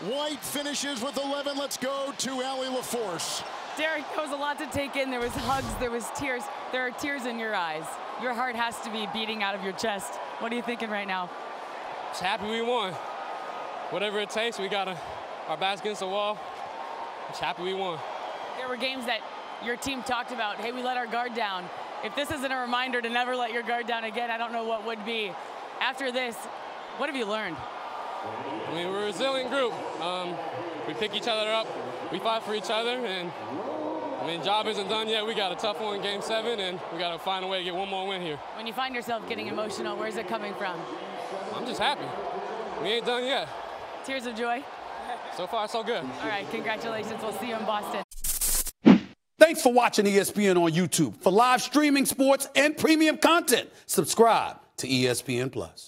White finishes with 11. Let's go to Allie LaForce. Derrick, there was a lot to take in. There was hugs, there was tears. There are tears in your eyes. Your heart has to be beating out of your chest. What are you thinking right now? Just happy we won. Whatever it takes, we got our backs against the wall. Just happy we won. There were games that your team talked about, hey, we let our guard down. If this isn't a reminder to never let your guard down again, I don't know what would be. After this, what have you learned? I mean, we're a resilient group. Um, we pick each other up, we fight for each other, and I mean, job isn't done yet. We got a tough one in Game Seven, and we got to find a way to get one more win here. When you find yourself getting emotional, where's it coming from? I'm just happy. We ain't done yet. Tears of joy. So far, so good. All right, congratulations. We'll see you in Boston. Thanks for watching ESPN on YouTube. For live streaming sports and premium content, subscribe to ESPN Plus.